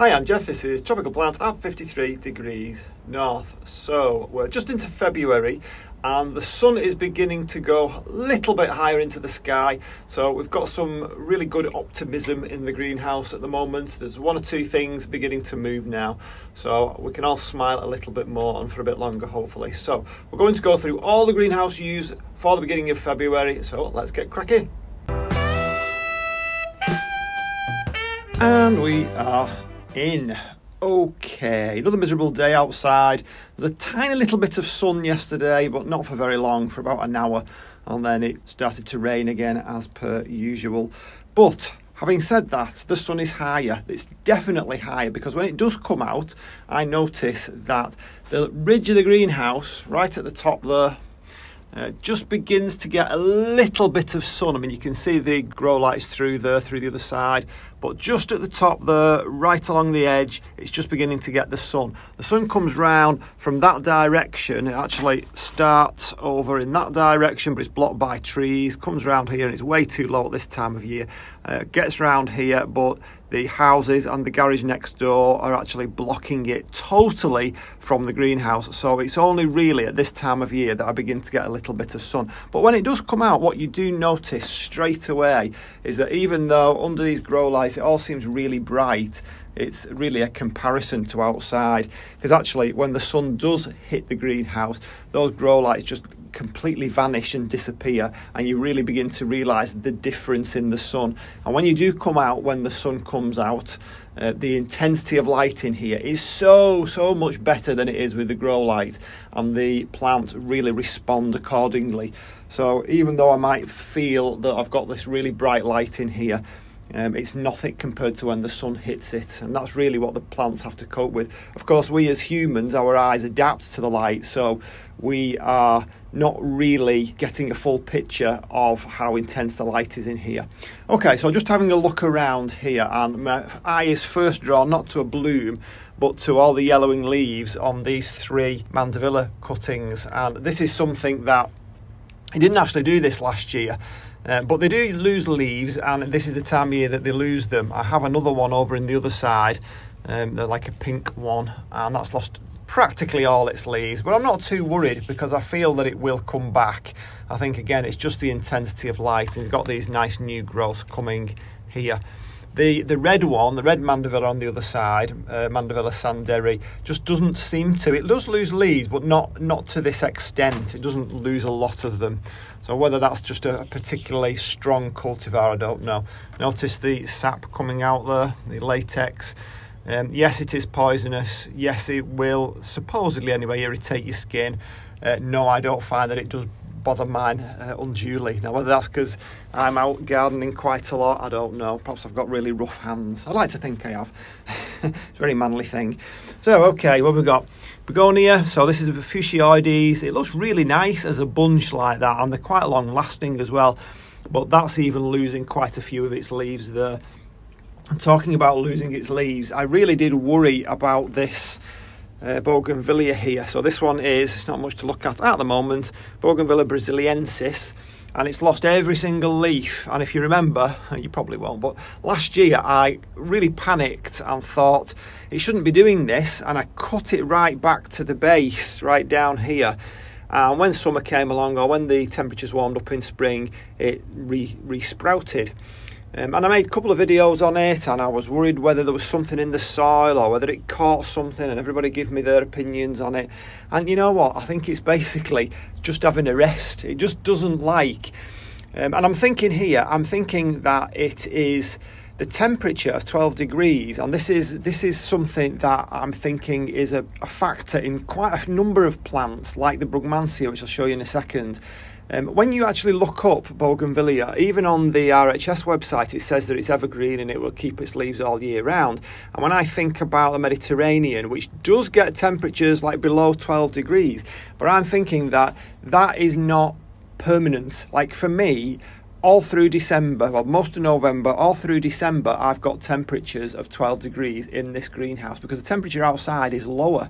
Hi, I'm Jeff. This is Tropical Plants at 53 degrees north. So we're just into February and the sun is beginning to go a little bit higher into the sky. So we've got some really good optimism in the greenhouse at the moment. There's one or two things beginning to move now. So we can all smile a little bit more and for a bit longer, hopefully. So we're going to go through all the greenhouse use for the beginning of February. So let's get cracking. And we are in. Okay, another miserable day outside. There's a tiny little bit of sun yesterday, but not for very long, for about an hour, and then it started to rain again as per usual. But having said that, the sun is higher. It's definitely higher because when it does come out, I notice that the ridge of the greenhouse, right at the top there, uh, just begins to get a little bit of sun. I mean, you can see the grow lights through there, through the other side, but just at the top there, right along the edge, it's just beginning to get the sun. The sun comes round from that direction. It actually starts over in that direction, but it's blocked by trees. Comes round here, and it's way too low at this time of year. Uh, gets round here, but the houses and the garage next door are actually blocking it totally from the greenhouse. So it's only really at this time of year that I begin to get a little bit of sun. But when it does come out, what you do notice straight away is that even though under these grow lights it all seems really bright, it's really a comparison to outside because actually when the sun does hit the greenhouse those grow lights just completely vanish and disappear and you really begin to realize the difference in the sun. And when you do come out when the sun comes out uh, the intensity of light in here is so so much better than it is with the grow light and the plants really respond accordingly. So even though i might feel that i've got this really bright light in here um, it's nothing compared to when the sun hits it, and that's really what the plants have to cope with. Of course, we as humans, our eyes adapt to the light, so we are not really getting a full picture of how intense the light is in here. Okay, so just having a look around here, and my eye is first drawn not to a bloom, but to all the yellowing leaves on these three Mandevilla cuttings, and this is something that I didn't actually do this last year. Uh, but they do lose leaves, and this is the time of year that they lose them. I have another one over in the other side, um, they're like a pink one, and that's lost practically all its leaves. But I'm not too worried because I feel that it will come back. I think again it's just the intensity of light, and you've got these nice new growths coming here. The the red one, the red Mandevilla on the other side, uh, Mandevilla Sanderi, just doesn't seem to. It does lose leaves, but not not to this extent. It doesn't lose a lot of them. So whether that's just a, particularly strong cultivar, I don't know. Notice the sap coming out there, the latex. Um, yes, it is poisonous. Yes, it will supposedly anyway irritate your skin. Uh, no, I don't find that it does bother mine uh, unduly. Now, whether that's because I'm out gardening quite a lot, I don't know. Perhaps I've got really rough hands. I like to think I have. it's a very manly thing. So, okay, what have we got? Begonia. So this is a Fuchsioides. It looks really nice as a bunch like that, and they're quite long lasting as well. But that's even losing quite a few of its leaves there. And talking about losing its leaves, I really did worry about this uh, Bougainvillea here. So this one is, it's not much to look at at the moment, Bougainvillea brasiliensis and it's lost every single leaf. And if you remember, and you probably won't, but last year I really panicked and thought it shouldn't be doing this, and I cut it right back to the base, right down here. And when summer came along, or when the temperatures warmed up in spring, it re. Um, and I made a couple of videos on it, and I was worried whether there was something in the soil or whether it caught something, and everybody gave me their opinions on it. And you know what? I think it's basically just having a rest. It just doesn't like. Um, and I'm thinking here, I'm thinking that it is the temperature of 12 degrees, and this is this is something that I'm thinking is a, a factor in quite a number of plants, like the Brugmansia, which I'll show you in a second. Um, when you actually look up Bougainvillea, even on the RHS website, it says that it's evergreen and it will keep its leaves all year round. And when I think about the Mediterranean, which does get temperatures like below 12 degrees, but I'm thinking that that is not permanent. Like for me, all through December, well, most of November, all through December, I've got temperatures of 12 degrees in this greenhouse because the temperature outside is lower.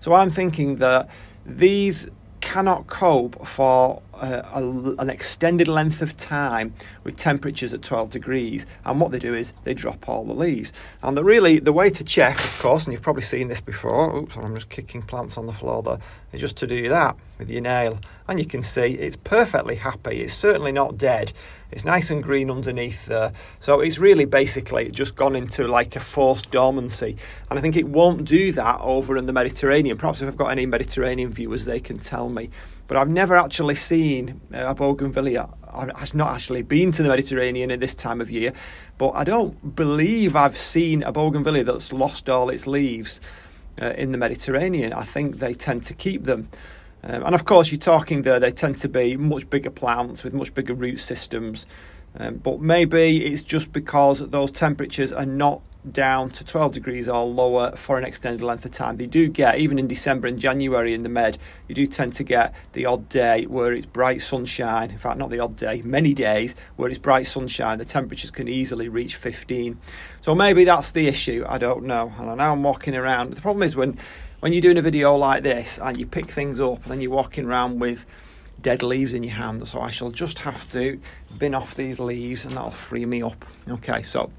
So I'm thinking that these cannot cope for uh, a, an extended length of time with temperatures at 12 degrees. And what they do is they drop all the leaves. And the really the way to check, of course, and you've probably seen this before. Oops, I'm just kicking plants on the floor there. Is just to do that with your nail, and you can see it's perfectly happy. It's certainly not dead. It's nice and green underneath there. So it's really basically just gone into like a forced dormancy. And I think it won't do that over in the Mediterranean. Perhaps if I've got any Mediterranean viewers, they can tell me. But I've never actually seen uh, a bougainvillea. I've not actually been to the Mediterranean at this time of year, but I don't believe I've seen a bougainvillea that's lost all its leaves uh, in the Mediterranean. I think they tend to keep them. Um, and of course, you're talking there, they tend to be much bigger plants with much bigger root systems. Um, but maybe it's just because those temperatures are not down to 12 degrees or lower for an extended length of time. They do get, even in December and January in the Med, you do tend to get the odd day where it's bright sunshine. In fact, not the odd day, many days where it's bright sunshine. The temperatures can easily reach 15. So maybe that's the issue. I don't know. And now I'm walking around. The problem is when when you're doing a video like this and you pick things up and then you're walking around with dead leaves in your hand so I shall just have to bin off these leaves and that'll free me up okay so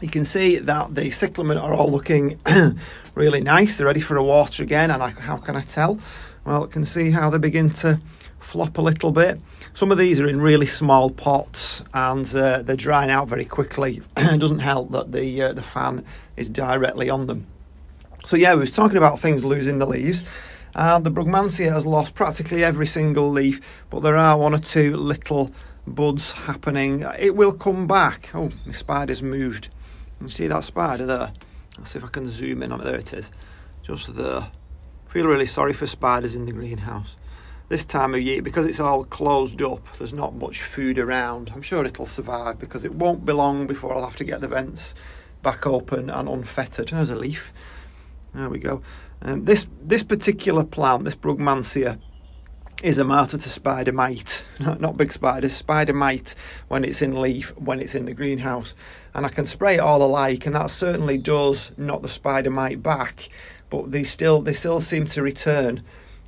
you can see that the cyclamen are all looking really nice they're ready for a water again and I, how can I tell well I can see how they begin to flop a little bit some of these are in really small pots and uh, they're drying out very quickly it doesn't help that the uh, the fan is directly on them so yeah, we was talking about things losing the leaves. And the Brugmansia has lost practically every single leaf, but there are one or two little buds happening. It will come back. Oh, my spider's moved. You see that spider there? Let's see if I can zoom in on it. There it is. Just there. Feel really sorry for spiders in the greenhouse. This time of year, because it's all closed up, there's not much food around. I'm sure it'll survive because it won't be long before I'll have to get the vents back open and unfettered. There's a leaf. There we go. Um, this this particular plant, this Brugmansia, is a martyr to spider mite, not, not big spiders, spider mite when it's in leaf, when it's in the greenhouse. And I can spray it all alike, and that certainly does knock the spider mite back, but they still they still seem to return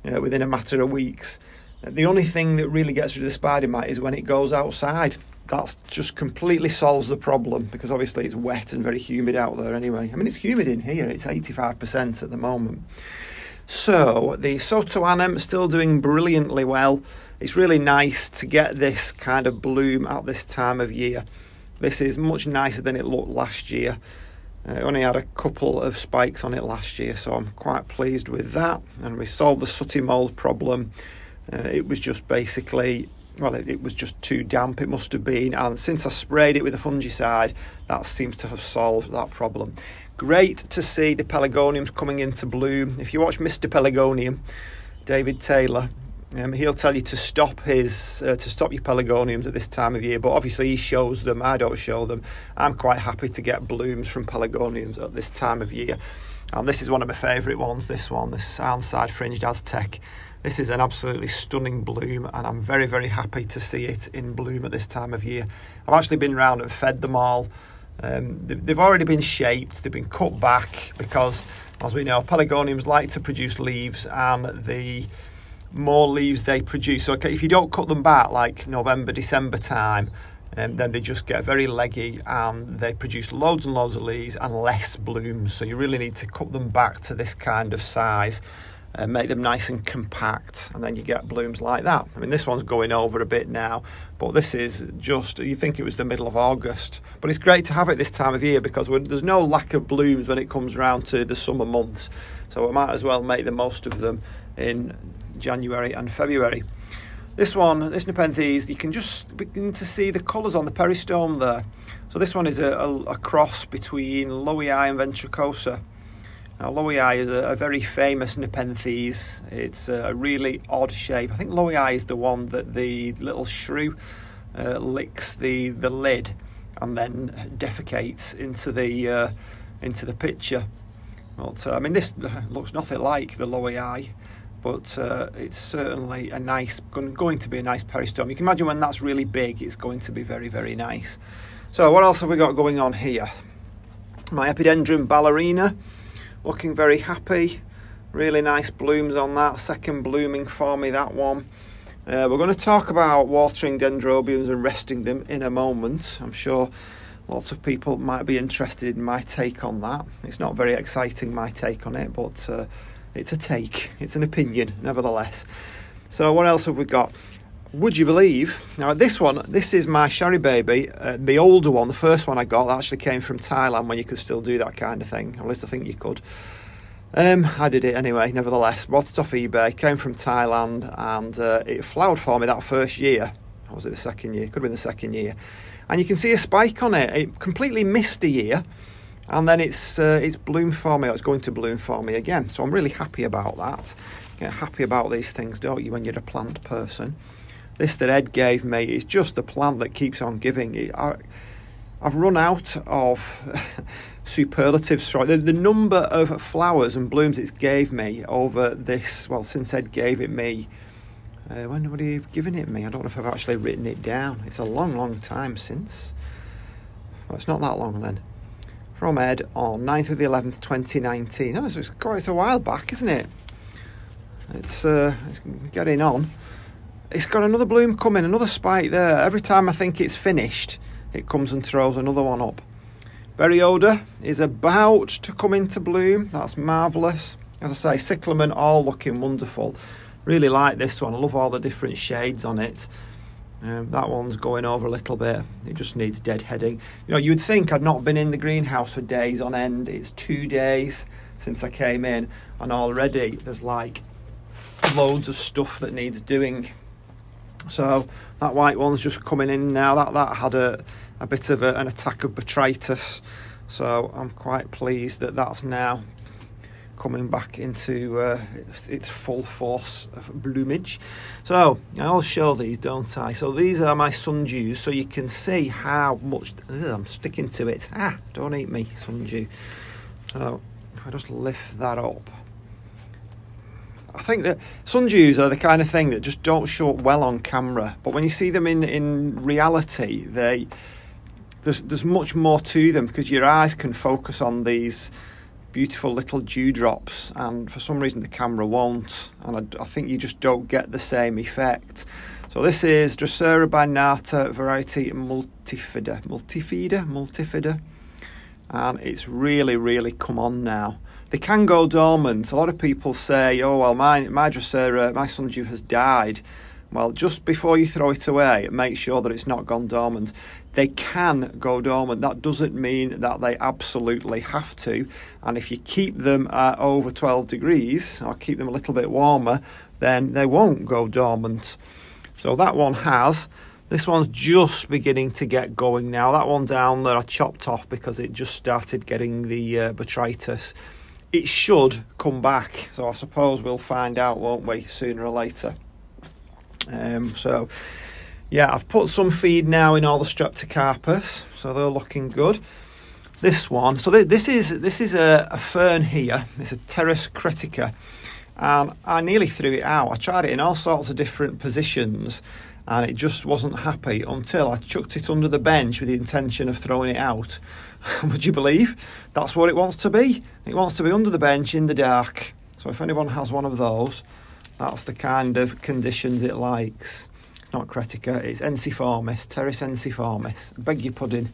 uh, within a matter of weeks. The only thing that really gets rid of the spider mite is when it goes outside that just completely solves the problem because obviously it's wet and very humid out there anyway. I mean, it's humid in here, it's 85% at the moment. So the Sotoanum still doing brilliantly well. It's really nice to get this kind of bloom at this time of year. This is much nicer than it looked last year. Uh, it only had a couple of spikes on it last year, so I'm quite pleased with that. And we solved the sooty mold problem. Uh, it was just basically well, it, it, was just too damp, it must have been. And since I sprayed it with a fungicide, that seems to have solved that problem. Great to see the pelargoniums coming into bloom. If you watch Mr. Pelargonium, David Taylor, um, he'll tell you to stop his uh, to stop your pelargoniums at this time of year. But obviously, he shows them. I don't show them. I'm quite happy to get blooms from pelargoniums at this time of year. And this is one of my favourite ones. This one, the Sarnside Fringed Aztec. This is an absolutely stunning bloom and I'm very, very happy to see it in bloom at this time of year. I've actually been round and fed them all. Um, they've, already been shaped, they've been cut back because, as we know, pelargoniums like to produce leaves and the more leaves they produce. So if you don't cut them back like November, December time, um, then they just get very leggy and they produce loads and loads of leaves and less blooms. So you really need to cut them back to this kind of size uh, make them nice and compact, and then you get blooms like that. I mean, this one's going over a bit now, but this is just, you think it was the middle of August. But it's great to have it this time of year because there's no lack of blooms when it comes round to the summer months. So we might as well make the most of them in January and February. This one, this Nepenthes, you can just begin to see the colours on the peristome there. So this one is a, a, a cross between Lowii and Ventricosa. Now, Lowii is a, a, very famous Nepenthes. It's a really odd shape. I think Lowii is the one that the little shrew uh, licks the, the lid and then defecates into the uh, into the picture. But, uh, I mean, this looks nothing like the Lowii, but uh, it's certainly a nice, going to be a nice peristome. You can imagine when that's really big, it's going to be very, very nice. So, what else have we got going on here? My Epidendrum ballerina looking very happy really nice blooms on that second blooming for me that one Uh, we're going to talk about watering dendrobiums and resting them in a moment. I'm sure lots of people might be interested in my take on that. It's not very exciting, my take on it, but uh, it's a take, it's an opinion, nevertheless. So, what else have we got? Would you believe? Now, this one, this is my Sharry Baby, uh, the older one, the first one I got, that actually came from Thailand when you could still do that kind of thing. At least I think you could. Um, I did it anyway, nevertheless. Bought it off eBay, came from Thailand, and uh, it flowered for me that first year. Or was it the second year? Could have been the second year. And you can see a spike on it. It completely missed a year, and then it's uh, it's bloomed for me. It's going to bloom for me again. So I'm really happy about that. Get happy about these things, don't you, when you're a plant person? This that Ed gave me is just the plant that keeps on giving. I, I've run out of superlatives for the, the number of flowers and blooms it's gave me over this. Well, since Ed gave it me, uh, when would he have given it me? I don't know if I've actually written it down. It's a long, long time since. Well, it's not that long then. From Ed on 9th of the 11th, 2019. Oh, so it's quite a while back, isn't it? It's, uh, it's getting on it's got another bloom coming, another spike there. Every time I think it's finished, it comes and throws another one up. Berry odour is about to come into bloom. That's marvellous. As I say, cyclamen all looking wonderful. Really like this one. I love all the different shades on it. Um, that one's going over a little bit. It just needs deadheading. You know, you'd think I'd not been in the greenhouse for days on end. It's two days since I came in, and already there's like loads of stuff that needs doing so that white one's just coming in now. That that had a, a bit of a, an attack of botrytis. So I'm quite pleased that that's now coming back into uh, its full force of bloomage. So I'll show these, don't I? So these are my sundews, so you can see how much ugh, I'm sticking to it. Ah, don't eat me, sundew. So I just lift that up. I think that sundews are the kind of thing that just don't show up well on camera, but when you see them in in reality, they there's there's much more to them because your eyes can focus on these beautiful little dewdrops, and for some reason the camera won't, and I, I think you just don't get the same effect. So this is Drosera binata variety multifida, multifida, multifida, and it's really really come on now they can go dormant. A lot of people say, "Oh well, my my Drosera, my sundew has died." Well, just before you throw it away, make sure that it's not gone dormant. They can go dormant. That doesn't mean that they absolutely have to. And if you keep them at over 12 degrees or keep them a little bit warmer, then they won't go dormant. So that one has. This one's just beginning to get going now. That one down there I chopped off because it just started getting the uh, botrytis it should come back. So I suppose we'll find out, won't we, sooner or later. Um, so yeah, I've put some feed now in all the streptocarpus, so they're looking good. This one, so th- this is this is a, a, fern here. It's a Pteris cretica, and I nearly threw it out. I tried it in all sorts of different positions, and it just wasn't happy until I chucked it under the bench with the intention of throwing it out. Would you believe? That's what it wants to be. It wants to be under the bench in the dark. So if anyone has one of those, that's the kind of conditions it likes. It's not Cretica, it's Ensiformis, Pteris Ensiformis. Beg your pudding.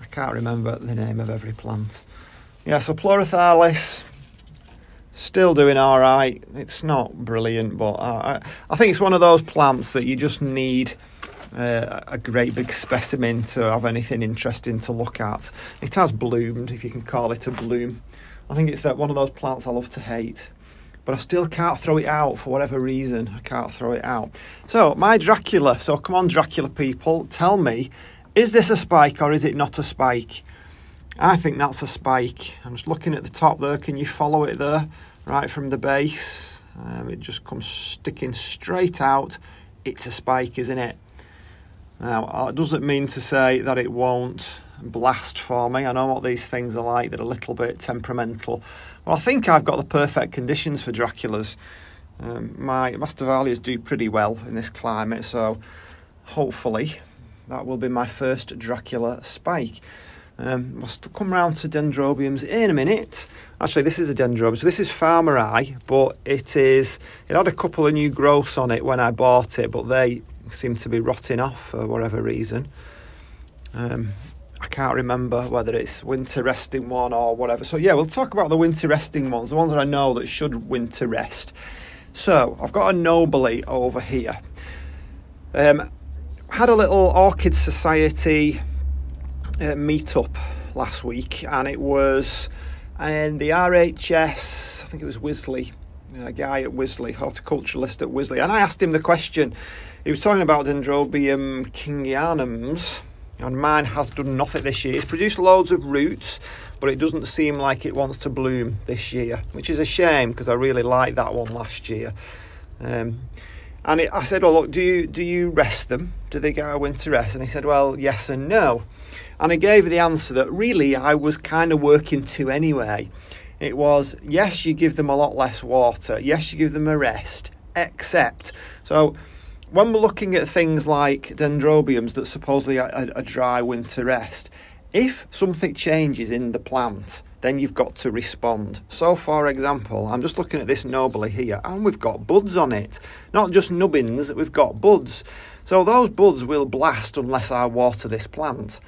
I can't remember the name of every plant. Yeah, so Pleurothallis, still doing all right. It's not brilliant, but I, I think it's one of those plants that you just need uh, a great big specimen to have anything interesting to look at. It has bloomed, if you can call it a bloom. I think it's that one of those plants I love to hate, but I still can't throw it out for whatever reason. I can't throw it out. So my Dracula. So come on, Dracula people, tell me, is this a spike or is it not a spike? I think that's a spike. I'm just looking at the top there. Can you follow it there? Right from the base. Um, it just comes sticking straight out. It's a spike, isn't it? Now, uh, it doesn't mean to say that it won't blast for me. I know what these things are like, they're a little bit temperamental. Well, I think I've got the perfect conditions for Draculas. Um, my Masdevallias do pretty well in this climate, so hopefully that will be my first Dracula spike. Um, we'll come round to dendrobiums in a minute. Actually, this is a dendrobium. So this is Farmer Farmeri, but it is. It had a couple of new growths on it when I bought it, but they seem to be rotting off for whatever reason. Um, I can't remember whether it's winter resting one or whatever. So yeah, we'll talk about the winter resting ones, the ones that I know that should winter rest. So I've got a nobile over here. Um, had a little Orchid Society uh, meetup last week, and it was and the RHS. I think it was Wisley, a guy at Wisley, horticulturalist at Wisley, and I asked him the question. He was talking about Dendrobium kingianums and mine has done nothing this year. It's produced loads of roots, but it doesn't seem like it wants to bloom this year, which is a shame because I really liked that one last year. Um, and it, I said, "Well, look, do you do you rest them? Do they get a winter rest?" And he said, "Well, yes and no." And I gave the answer that really I was kind of working to anyway. It was yes, you give them a lot less water. Yes, you give them a rest, except so when we're looking at things like dendrobiums that supposedly are a, a dry winter rest, if something changes in the plant, then you've got to respond. So, for example, I'm just looking at this nobile here, and we've got buds on it. Not just nubbins, we've got buds. So, those buds will blast unless I water this plant.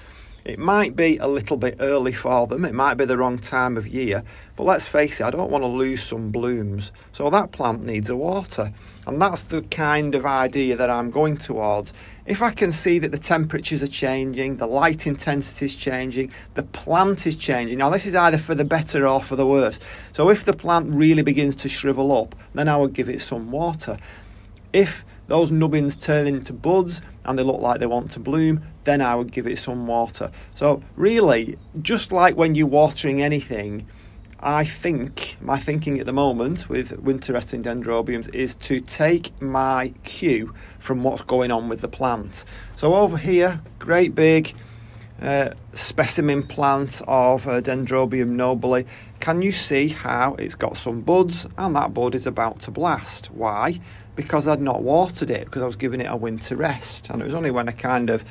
It might be a little bit early for them, it might be the wrong time of year, but let's face it, I don't want to lose some blooms. So, that plant needs a water. And that's the kind of idea that I'm going towards. If I can see that the temperatures are changing, the light intensity is changing, the plant is changing. Now, this is either for the better or for the worse. So, if the plant really begins to shrivel up, then I would give it some water. If those nubbins turn into buds and they look like they want to bloom, then I would give it some water. So, really, just like when you're watering anything, I think my thinking at the moment with winter resting dendrobiums is to take my cue from what's going on with the plant. So over here, great big uh, specimen plant of uh, Dendrobium nobile. Can you see how it's got some buds and that bud is about to blast? Why? Because I'd not watered it because I was giving it a winter rest, and it was only when I kind of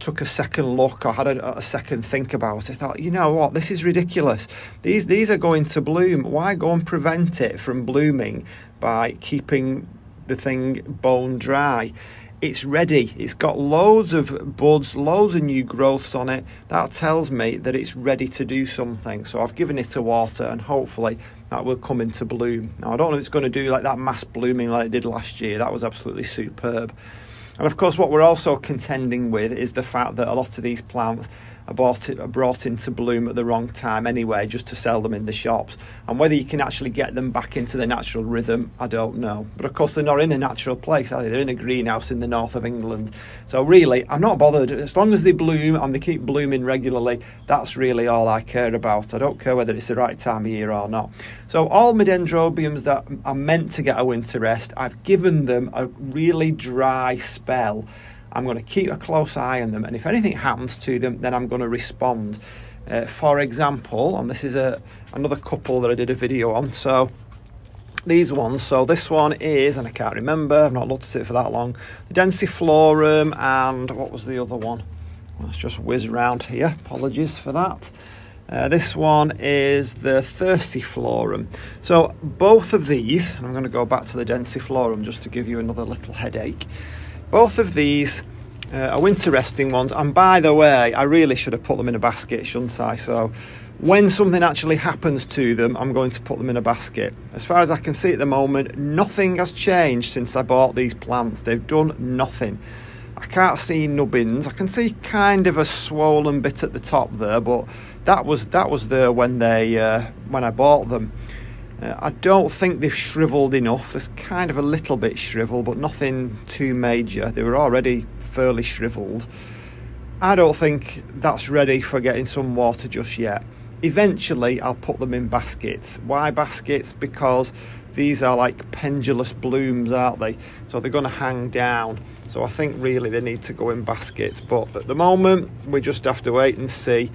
took a second look or had a, a, second think about it, I thought, you know what, this is ridiculous. These these are going to bloom. Why go and prevent it from blooming by keeping the thing bone dry? It's ready. It's got loads of buds, loads of new growths on it. That tells me that it's ready to do something. So I've given it a water and hopefully that will come into bloom. Now I don't know if it's going to do like that mass blooming like it did last year. That was absolutely superb. And of course, what we're also contending with is the fact that a lot of these plants are brought, are brought into bloom at the wrong time anyway, just to sell them in the shops. And whether you can actually get them back into the natural rhythm, I don't know. But of course, they're not in a natural place, are they? They're in a greenhouse in the north of England. So really, I'm not bothered. As long as they bloom and they keep blooming regularly, that's really all I care about. I don't care whether it's the right time of year or not. So all my dendrobiums that are meant to get a winter rest, I've given them a really dry spell I'm going to keep a close eye on them, and if anything happens to them, then I'm going to respond. Uh, for example, and this is a another couple that I did a video on. So these ones. So this one is, and I can't remember. I've not looked at it for that long. The Densiflorum, and what was the other one? Let's just whiz around here. Apologies for that. Uh, this one is the Thyrsiflorum. So both of these, and I'm going to go back to the Densiflorum just to give you another little headache. Both of these uh, are winter resting ones, and by the way, I really should have put them in a basket, shouldn't I? So when something actually happens to them, I'm going to put them in a basket. As far as I can see at the moment, nothing has changed since I bought these plants. They've done nothing. I can't see nubbins. I can see kind of a swollen bit at the top there, but that was that was there when they uh, when I bought them. Uh, I don't think they've shriveled enough. There's kind of a little bit shriveled, but nothing too major. They were already fairly shriveled. I don't think that's ready for getting some water just yet. Eventually, I'll put them in baskets. Why baskets? Because these are like pendulous blooms, aren't they? So they're going to hang down. So I think really they need to go in baskets. But at the moment, we just have to wait and see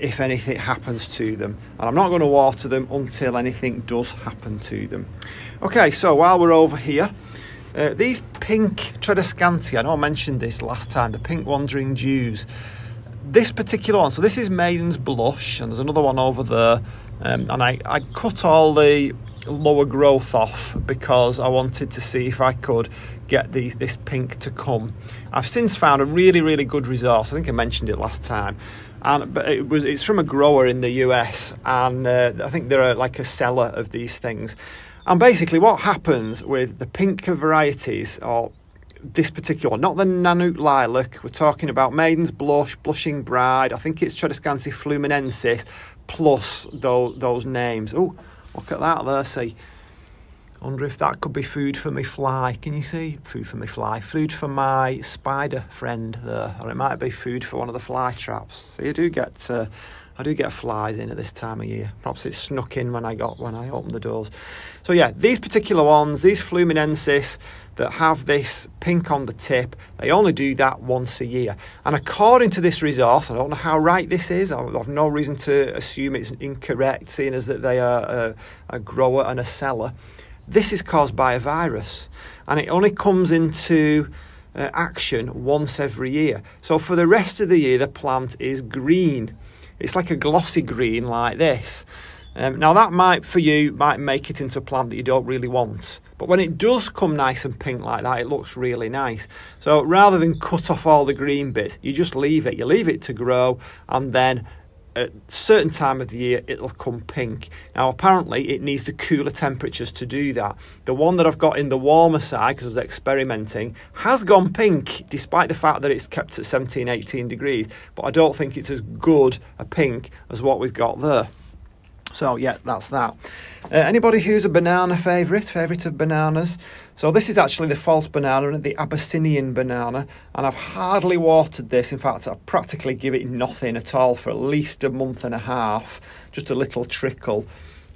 if anything happens to them. And I'm not going to water them until anything does happen to them. Okay, so while we're over here, uh, these pink Tradescantia, I know I mentioned this last time, the pink wandering Jews. this particular one, so this is Maiden's Blush, and there's another one over there. Um, and I, I cut all the lower growth off because I wanted to see if I could get the, this pink to come. I've since found a really, really good resource. I think I mentioned it last time. And but it was it's from a grower in the US, and uh, I think they're like a seller of these things. And basically, what happens with the pinker varieties, or this particular, not the Nanouk Lilac, we're talking about Maiden's Blush, Blushing Bride, I think it's Tradescantia fluminensis, plus those, those names. Oh, look at that there, see. I wonder if that could be food for my fly. Can you see? Food for my fly. Food for my spider friend there. Or it might be food for one of the fly traps. So you do get uh, I do get flies in at this time of year. Perhaps it's snuck in when I got when I opened the doors. So yeah, these particular ones, these fluminensis that have this pink on the tip, they only do that once a year. And according to this resource, I don't know how right this is. I have no reason to assume it's incorrect, seeing as that they are a, a grower and a seller. This is caused by a virus, and it only comes into uh, action once every year. So for the rest of the year, the plant is green. It's like a glossy green like this. Um, now that might, for you, might make it into a plant that you don't really want. But when it does come nice and pink like that, it looks really nice. So rather than cut off all the green bits, you just leave it. You leave it to grow and then at certain time of the year it'll come pink. Now apparently it needs the cooler temperatures to do that. The one that I've got in the warmer side because I was experimenting has gone pink despite the fact that it's kept at 17 18 degrees, but I don't think it's as good a pink as what we've got there. So yeah, that's that. Uh, anybody who's a banana favourite, favourite of bananas? So this is actually the false banana, the Abyssinian banana, and I've hardly watered this. In fact, I practically give it nothing at all for at least a month and a half, just a little trickle.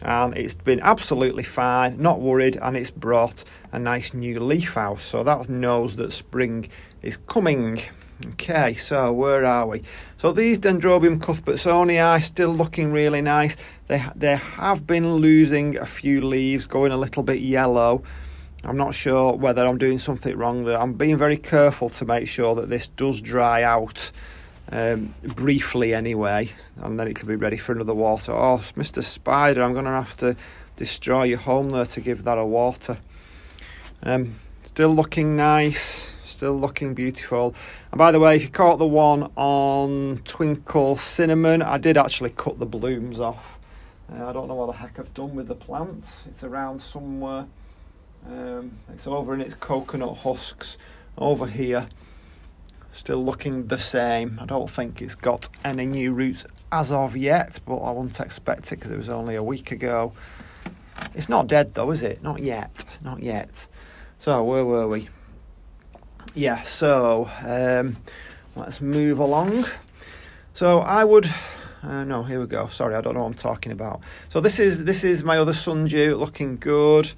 And it's been absolutely fine, not worried, and it's brought a nice new leaf out. So that knows that spring is coming. Okay, so where are we? So these Dendrobium cuthbertsonii are still looking really nice. They they have been losing a few leaves, going a little bit yellow. I'm not sure whether I'm doing something wrong there. I'm being very careful to make sure that this does dry out um, briefly anyway, and then it can be ready for another water. Oh, Mr. Spider, I'm going to have to destroy your home there to give that a water. Um, still looking nice still looking beautiful. And by the way, if you caught the one on Twinkle Cinnamon, I did actually cut the blooms off. Uh, I don't know what the heck I've done with the plant. It's around somewhere. Um, it's over in its coconut husks over here. Still looking the same. I don't think it's got any new roots as of yet, but I wouldn't expect it because it was only a week ago. It's not dead though, is it? Not yet. Not yet. So, where were we? Yeah, so um, let's move along. So I would. Uh, no, here we go. Sorry, I don't know what I'm talking about. So this is this is my other sundew looking good.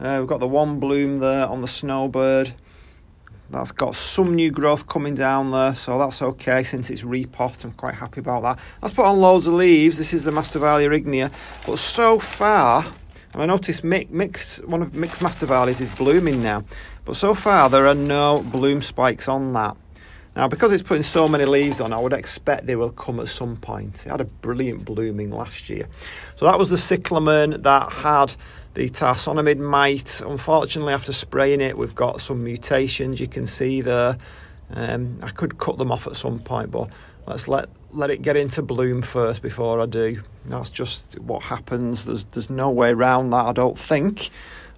Uh, we've got the one bloom there on the snowbird. That's got some new growth coming down there, so that's okay since it's repot. I'm quite happy about that. Let's put on loads of leaves. This is the Masdevallia ignea, but so far, and I noticed mix one of mixed Masdevallias is blooming now. But so far there are no bloom spikes on that. Now because it's putting so many leaves on I would expect they will come at some point. It had a brilliant blooming last year. So that was the cyclamen that had the tarsonemid mite. Unfortunately after spraying it we've got some mutations you can see there. Um, I could cut them off at some point but let's let let it get into bloom first before I do. That's just what happens. There's there's no way around that I don't think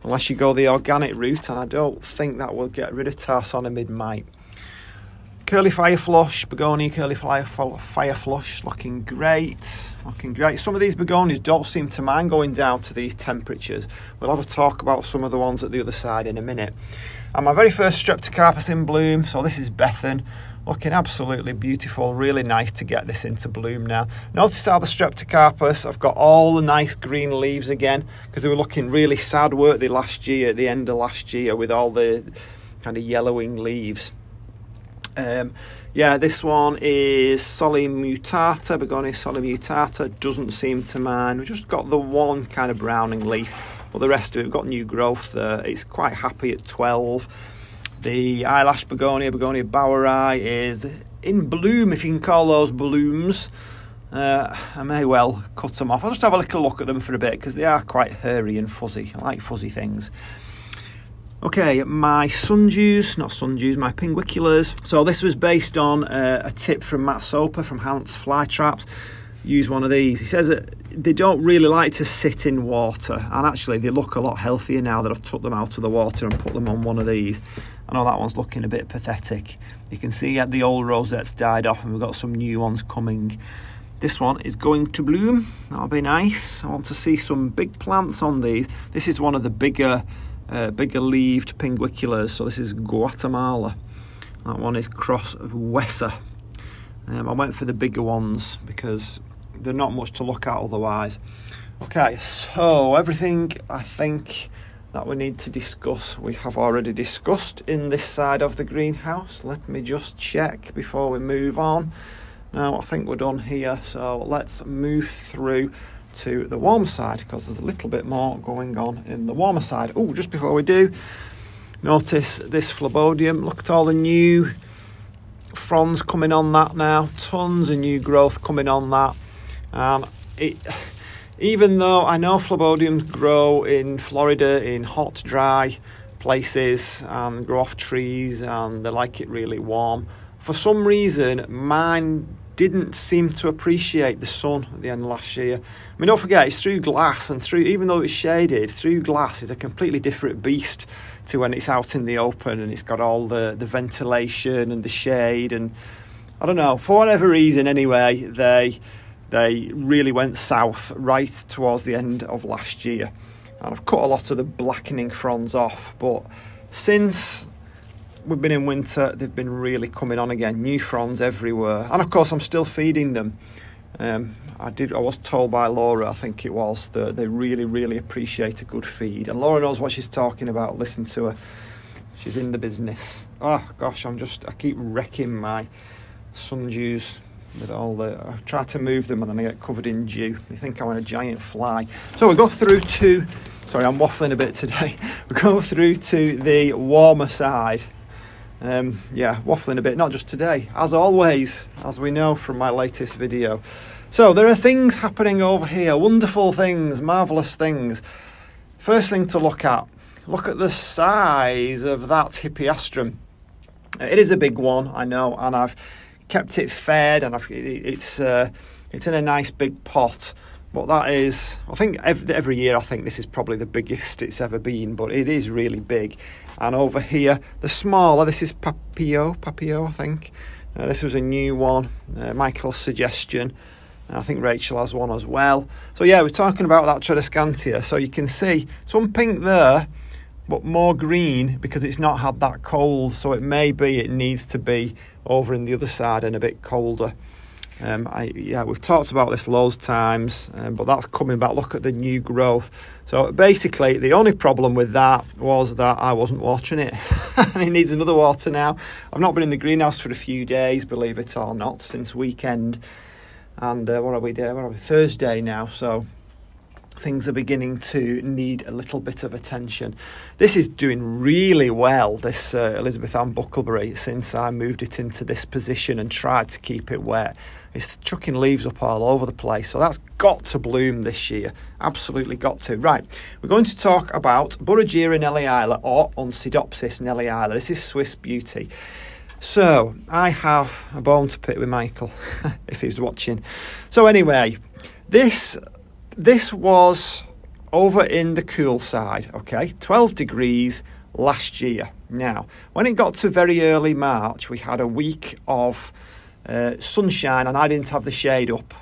unless you go the organic route, and I don't think that will get rid of tarsonemid mite. Curly Fire Flush, Begonia Curly Fire, Fire Flush, looking great, looking great. Some of these begonias don't seem to mind going down to these temperatures. We'll have a talk about some of the ones at the other side in a minute. And my very first Streptocarpus in bloom, so this is Bethan, looking absolutely beautiful. Really nice to get this into bloom now. Notice how the streptocarpus i've got all the nice green leaves again because they were looking really sad weren't they last year at the end of last year with all the kind of yellowing leaves. Um, yeah this one is solimutata begonia solimutata doesn't seem to mind. We've just got the one kind of browning leaf but the rest of it we've got new growth there. It's quite happy at 12 the eyelash begonia, begonia boweri, is in bloom, if you can call those blooms. Uh, I may well cut them off. I'll just have a little look at them for a bit because they are quite hairy and fuzzy. I like fuzzy things. Okay, my sundews, not sundews, my pinguiculars. So this was based on uh, a tip from Matt Soper from Hants Fly Traps. Use one of these. He says that they don't really like to sit in water, and actually they look a lot healthier now that I've took them out of the water and put them on one of these. I know that one's looking a bit pathetic. You can see the old rosettes died off, and we've got some new ones coming. This one is going to bloom. That'll be nice. I want to see some big plants on these. This is one of the bigger uh, bigger leaved pinguiculas. So this is Guatemala. That one is Cross Wessa. Um, I went for the bigger ones because they're not much to look at otherwise. Okay, so everything I think that we need to discuss we have already discussed in this side of the greenhouse. Let me just check before we move on. Now I think we're done here, so let's move through to the warm side because there's a little bit more going on in the warmer side. Oh, just before we do, notice this phlebodium. Look at all the new fronds coming on that now. Tons of new growth coming on that. And it, even though I know phlebodiums grow in Florida in hot, dry places and grow off trees and they like it really warm, for some reason mine didn't seem to appreciate the sun at the end of last year. I mean, don't forget, it's through glass, and through even though it's shaded, through glass is a completely different beast to when it's out in the open and it's got all the, the ventilation and the shade. And I don't know, for whatever reason, anyway, they they really went south right towards the end of last year. And I've cut a lot of the blackening fronds off, but since we've been in winter, they've been really coming on again. New fronds everywhere, and of course, I'm still feeding them. Um, I did. I was told by Laura, I think it was, that they really, really appreciate a good feed. And Laura knows what she's talking about. Listen to her. She's in the business. Oh gosh, I'm just. I keep wrecking my sundews with all the. I try to move them and then I get covered in dew. They think I'm a giant fly. So we go through to. Sorry, I'm waffling a bit today. We go through to the warmer side um, yeah, waffling a bit, not just today, as always, as we know from my latest video. So, there are things happening over here, wonderful things, marvellous things. First thing to look at look at the size of that hippeastrum. It is a big one, I know, and I've kept it fed and I've, it's, uh, it's in a nice big pot. But that is, I think every, every year I think this is probably the biggest it's ever been, but it is really big. And over here, the smaller, this is Papio, Papio, I think. Uh, this was a new one, uh, Michael's suggestion. I think Rachel has one as well. So yeah, we're talking about that Tradescantia. So you can see some pink there, but more green because it's not had that cold. So it may be it needs to be over in the other side and a bit colder. Um, I, yeah, we've talked about this loads of times, um, but that's coming back. Look at the new growth. So basically, the only problem with that was that I wasn't watering it, and it needs another water now. I've not been in the greenhouse for a few days, believe it or not, since weekend. And uh, what are we doing? What are we? Thursday now, so things are beginning to need a little bit of attention. This is doing really well, this uh, Elizabeth Ann Buckleberry, since I moved it into this position and tried to keep it wet. It's chucking leaves up all over the place, so that's got to bloom this year. Absolutely got to. Right, we're going to talk about Burrageara Nelly Isler or Oncidopsis Nelly Isler. This is Swiss Beauty. So, I have a bone to pick with Michael, if he's watching. So, anyway, this this was over in the cool side, okay, 12 degrees last year. Now, when it got to very early March, we had a week of uh, sunshine and I didn't have the shade up.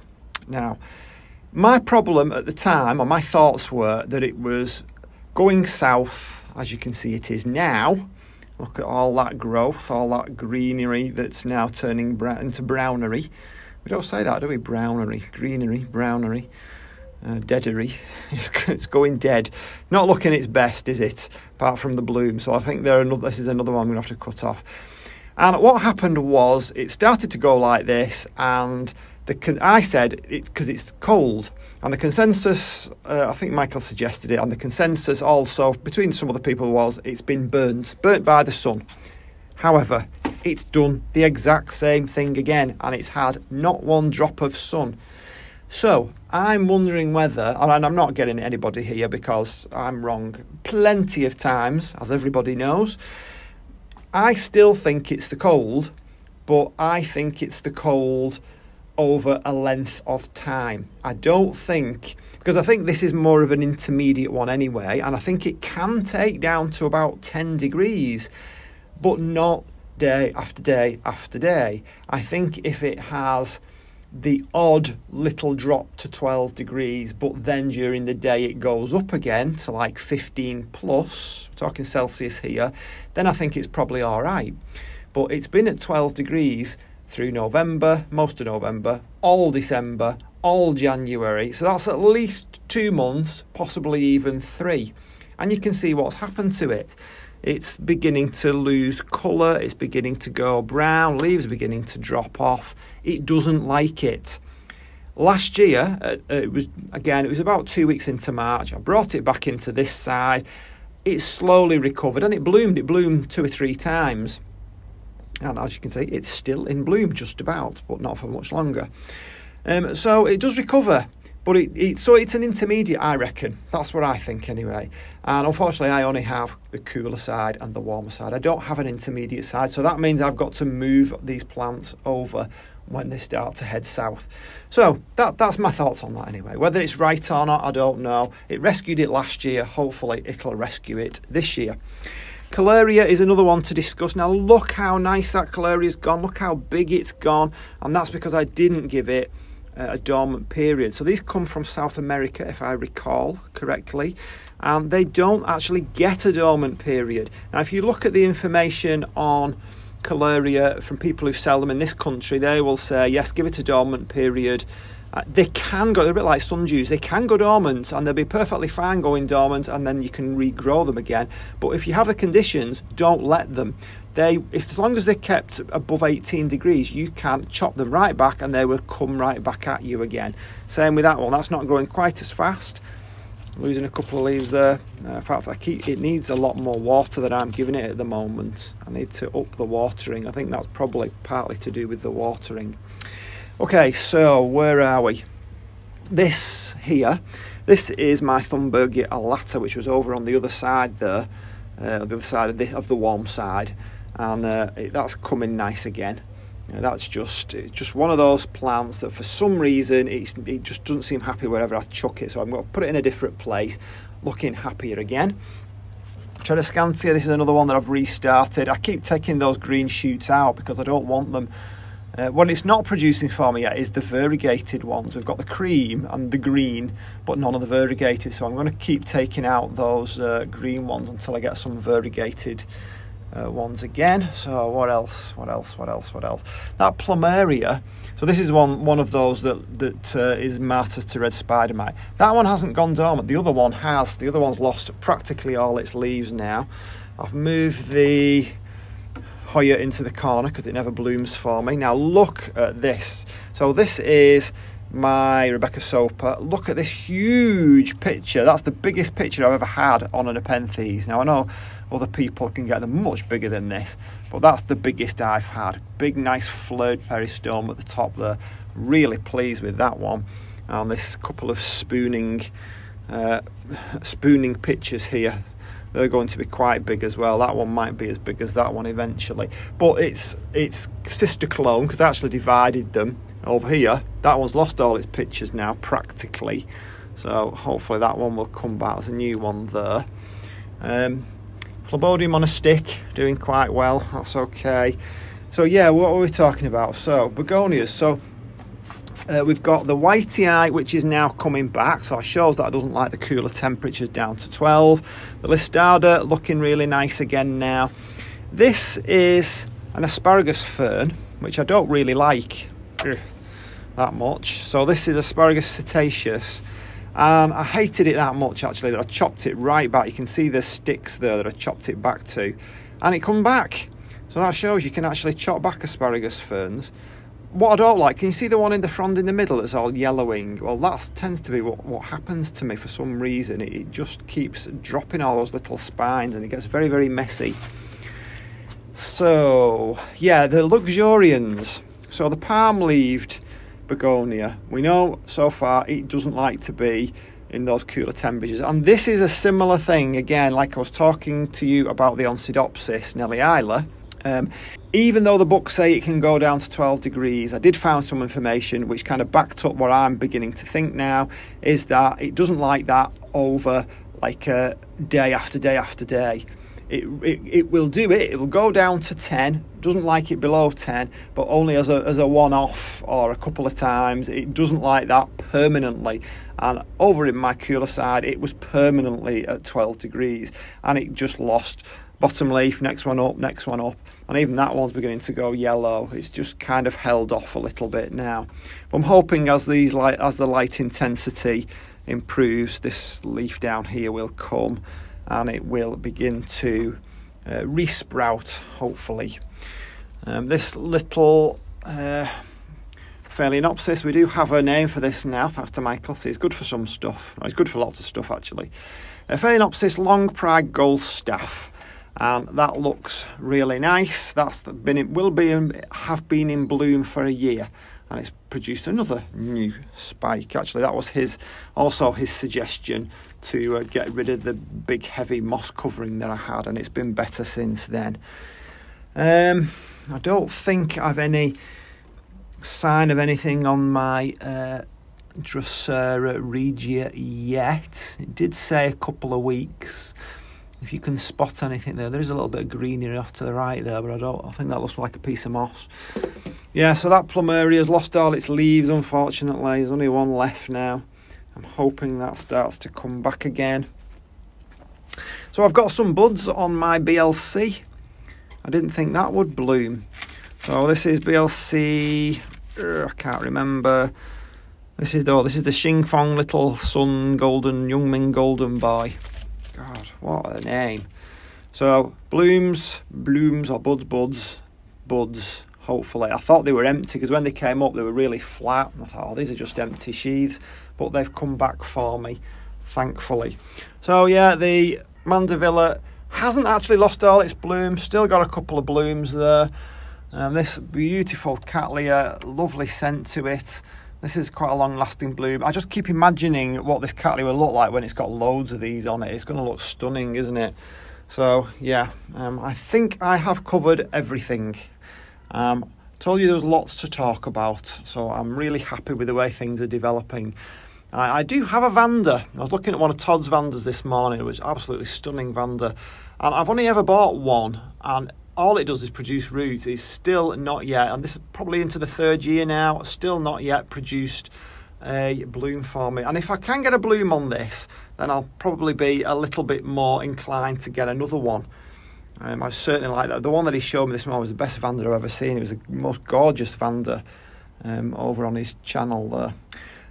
Now, my problem at the time, or my thoughts were that it was going south, as you can see it is now. Look at all that growth, all that greenery that's now turning into brownery. We don't say that, do we? Brownery, greenery, brownery uh, deadery. It's, going dead. Not looking its best, is it? Apart from the bloom. So I think there another, this is another one I'm going to have to cut off. And what happened was it started to go like this, and the I said it's because it's cold, and the consensus uh, I think Michael suggested it, and the consensus also between some other people was it's been burnt, burnt by the sun. However, it's done the exact same thing again and it's had not one drop of sun. So I'm wondering whether, and I'm not getting anybody here because I'm wrong plenty of times, as everybody knows. I still think it's the cold, but I think it's the cold over a length of time. I don't think, because I think this is more of an intermediate one anyway, and I think it can take down to about 10 degrees, but not day after day after day. I think if it has the odd little drop to 12 degrees, but then during the day it goes up again to like 15 plus, talking Celsius here, then I think it's probably all right. But it's been at 12 degrees through November, most of November, all December, all January. So that's at least two months, possibly even three. And you can see what's happened to it. It's beginning to lose colour, it's beginning to go brown, leaves are beginning to drop off. It doesn't like it. Last year, uh, uh, it was again, it was about two weeks into March. I brought it back into this side. It slowly recovered and it bloomed. It bloomed two or three times. And as you can see, it's still in bloom just about, but not for much longer. Um, so it does recover, but it, it, so it's an intermediate, I reckon. That's what I think anyway. And unfortunately, I only have the cooler side and the warmer side. I don't have an intermediate side, so that means I've got to move these plants over when they start to head south. So that that's my thoughts on that anyway. Whether it's right or not, I don't know. It rescued it last year. Hopefully, it'll rescue it this year. Kohleria is another one to discuss. Now, look how nice that Kohleria's gone. Look how big it's gone. And that's because I didn't give it Uh, a dormant period. So these come from South America, if I recall correctly. And they don't actually get a dormant period. Now, if you look at the information on Kohleria from people who sell them in this country, they will say, yes, give it a dormant period. Uh, they can go, they're a bit like sundews, they can go dormant and they'll be perfectly fine going dormant and then you can regrow them again. But if you have the conditions, don't let them. They, if as long as they're kept above 18 degrees, you can chop them right back and they will come right back at you again. Same with that one, that's not growing quite as fast. Losing a couple of leaves there. Uh, in fact, I keep it needs a lot more water than I'm giving it at the moment. I need to up the watering. I think that's probably partly to do with the watering. Okay, so where are we? This here, this is my Thunbergia alata, which was over on the other side there, uh, the other side of the, of the warm side, and uh, it, that's coming nice again. Uh, that's just just one of those plants that for some reason it just doesn't seem happy wherever I chuck it, so I'm going to put it in a different place, looking happier again. Tradescantia, this is another one that I've restarted. I keep taking those green shoots out because I don't want them uh, what it's not producing for me yet is the variegated ones. We've got the cream and the green, but none of the variegated. So I'm going to keep taking out those uh, green ones until I get some variegated uh, ones again. So what else? What else? What else? What else? That plumeria. So this is one one of those that that uh, is to red spider mite. That one hasn't gone dormant. The other one has. The other one's lost practically all its leaves now. I've moved the Hoya into the corner because it never blooms for me. Now look at this. So this is my Rebecca Soper. Look at this huge pitcher. That's the biggest pitcher I've ever had on an Nepenthes. Now I know other people can get them much bigger than this, but that's the biggest I've had. Big, nice flared peristome at the top there. Really pleased with that one. And this couple of spooning, uh, spooning pitchers here they're going to be quite big as well. That one might be as big as that one eventually, but it's it's sister clone because they actually divided them over here. That one's lost all its pitchers now practically, so hopefully that one will come back as a new one there. Um, Phlebodium on a stick, doing quite well. That's okay. So yeah, what were we talking about? So begonias. So uh, we've got the whitey eye, which is now coming back, so it shows that it doesn't like the cooler temperatures down to 12. The listada looking really nice again now. This is an asparagus fern, which I don't really like that much. So this is asparagus setaceus, and I hated it that much actually that I chopped it right back. You can see the sticks there that I chopped it back to, and it come back. So that shows you can actually chop back asparagus ferns what I don't like, can you see the one in the front in the middle that's all yellowing? Well, that tends to be what, what happens to me for some reason. It, it just keeps dropping all those little spines and it gets very, very messy. So, yeah, the luxurians. So, the palm leaved begonia. We know so far it doesn't like to be in those cooler temperatures. And this is a similar thing, again, like I was talking to you about the Oncidopsis Nelly Isler. Um, even though the books say it can go down to 12 degrees, I did find some information which kind of backed up what I'm beginning to think now is that it doesn't like that over like uh, day after day after day. It, it, it will do it, it will go down to 10, doesn't like it below 10, but only as a, as a one off or a couple of times. It doesn't like that permanently. And over in my cooler side, it was permanently at 12 degrees and it just lost bottom leaf, next one up, next one up, and even that one's beginning to go yellow. It's just kind of held off a little bit now. But I'm hoping as these light, as the light intensity improves, this leaf down here will come and it will begin to uh, resprout. Hopefully, um, this little. Uh, Phalaenopsis, we do have a name for this now, thanks to Michael. It's good for some stuff. it's good for lots of stuff, actually. Uh, Phalaenopsis long pride gold staff and that looks really nice. That's been it will be have been in bloom for a year, and it's produced another new spike. Actually, that was his also his suggestion to uh, get rid of the big heavy moss covering that I had, and it's been better since then. Um, I don't think I've any sign of anything on my. Uh, Drosera regia yet. It did say a couple of weeks if you can spot anything there, there is a little bit of greenery off to the right there, but I don't. I think that looks like a piece of moss. Yeah, so that plumeria has lost all its leaves. Unfortunately, there's only one left now. I'm hoping that starts to come back again. So I've got some buds on my BLC. I didn't think that would bloom. So this is BLC. Uh, I can't remember. This is the oh, this is the Xingfeng Little Sun Golden Youngming Golden Boy. God, what a name. So, blooms, blooms, or buds, buds, buds, hopefully. I thought they were empty because when they came up, they were really flat. I thought, oh, these are just empty sheaths. But they've come back for me, thankfully. So, yeah, the Mandevilla hasn't actually lost all its blooms, still got a couple of blooms there. Um, this beautiful Cattleya, lovely scent to it. This is quite a long lasting bloom. I just keep imagining what this Cattleya will look like when it's got loads of these on it. It's going to look stunning, isn't it? So, yeah, um, I think I have covered everything. Um, told you there was lots to talk about, so I'm really happy with the way things are developing. I, I do have a Vanda. I was looking at one of Todd's Vandas this morning. It was absolutely stunning Vanda. And I've only ever bought one, and all it does is produce roots. It's still not yet, and this is probably into the third year now, still not yet produced a bloom for me. And if I can get a bloom on this, then I'll probably be a little bit more inclined to get another one. Um, I certainly like that. The one that he showed me this morning was the best Vanda I've ever seen. It was the most gorgeous Vanda um, over on his channel there.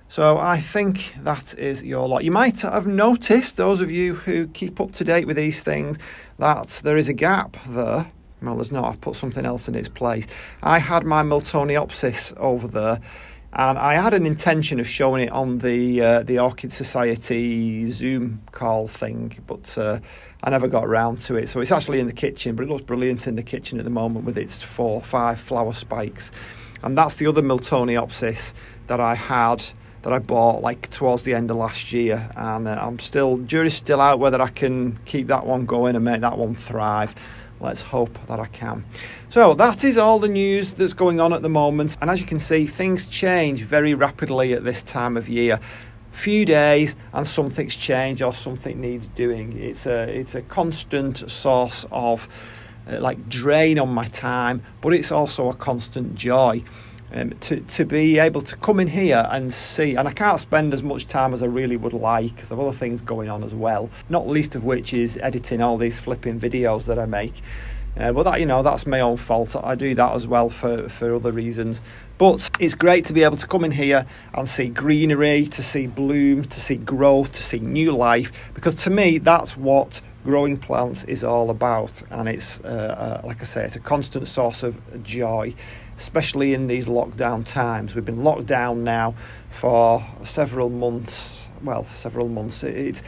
So I think that is your lot. You might have noticed, those of you who keep up to date with these things, that there is a gap there well, there's not. I've put something else in its place. I had my Miltoniopsis over there, and I had an intention of showing it on the uh, the Orchid Society Zoom call thing, but uh, I never got around to it. So it's actually in the kitchen, but it looks brilliant in the kitchen at the moment with its four, five flower spikes. And that's the other Miltoniopsis that I had that I bought like towards the end of last year, and uh, I'm still jury's still out whether I can keep that one going and make that one thrive let's hope that I can. So that is all the news that's going on at the moment, and as you can see, things change very rapidly at this time of year. Few days and something's changed or something needs doing. It's a it's a constant source of uh, like drain on my time, but it's also a constant joy um, to, to be able to come in here and see. And I can't spend as much time as I really would like because I've other things going on as well, not least of which is editing all these flipping videos that I make. Uh, but that you know that's my own fault. I do that as well for for other reasons. But it's great to be able to come in here and see greenery, to see bloom, to see growth, to see new life. Because to me, that's what growing plants is all about. And it's uh, uh, like I say, it's a constant source of joy especially in these lockdown times. We've been locked down now for several months, well, several months. It's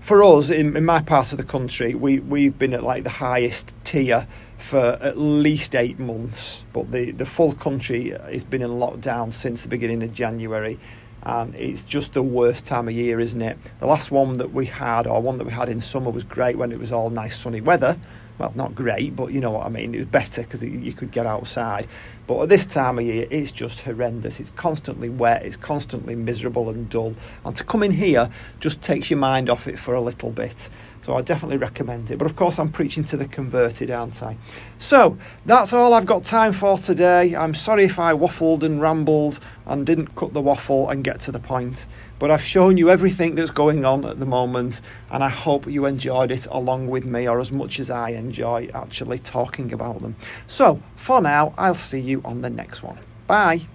for us in, in my part of the country. We we've been at like the highest tier for at least eight months, but the the full country has been in lockdown since the beginning of January. And it's just the worst time of year, isn't it? The last one that we had, or one that we had in summer, was great when it was all nice sunny weather well, not great, but you know what I mean. It was better because you could get outside. But at this time of year, it's just horrendous. It's constantly wet. It's constantly miserable and dull. And to come in here just takes your mind off it for a little bit. So I definitely recommend it. But of course, I'm preaching to the converted, aren't I? So that's all I've got time for today. I'm sorry if I waffled and rambled and didn't cut the waffle and get to the point. But I've shown you everything that's going on at the moment, and I hope you enjoyed it along with me, or as much as I enjoy actually talking about them. So for now, I'll see you on the next one. Bye.